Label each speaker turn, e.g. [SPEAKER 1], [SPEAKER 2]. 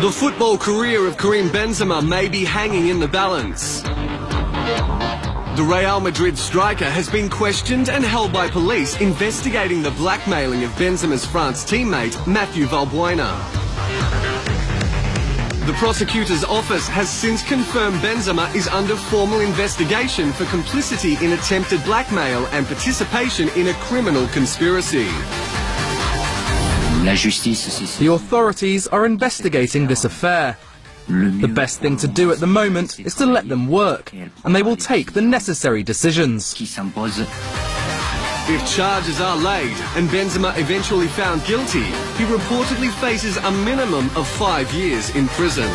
[SPEAKER 1] The football career of Karim Benzema may be hanging in the balance. The Real Madrid striker has been questioned and held by police investigating the blackmailing of Benzema's France teammate Mathieu Valbuena. The prosecutor's office has since confirmed Benzema is under formal investigation for complicity in attempted blackmail and participation in a criminal conspiracy.
[SPEAKER 2] The authorities are investigating this affair. The best thing to do at the moment is to let them work, and they will take the necessary decisions.
[SPEAKER 1] If charges are laid and Benzema eventually found guilty, he reportedly faces a minimum of five years in prison.